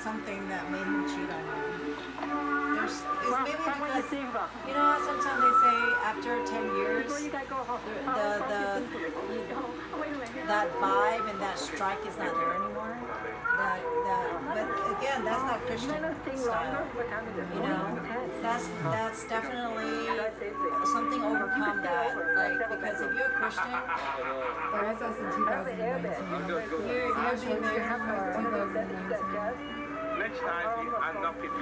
something that made him cheat on you. There's, it's Well, maybe what do you because think about? you know how sometimes they say after ten years Before you guys go home, the- how- how the- do you think of it? Wait a minute. that vibe and that strike is not there anymore. That that but again that's not Christian style. longer? What time is it? You know, that's that's definitely something overcome that. Like because if you're a Christian, But I saw some 2019. you're you're being married for 2019. Next time. You need to yeah,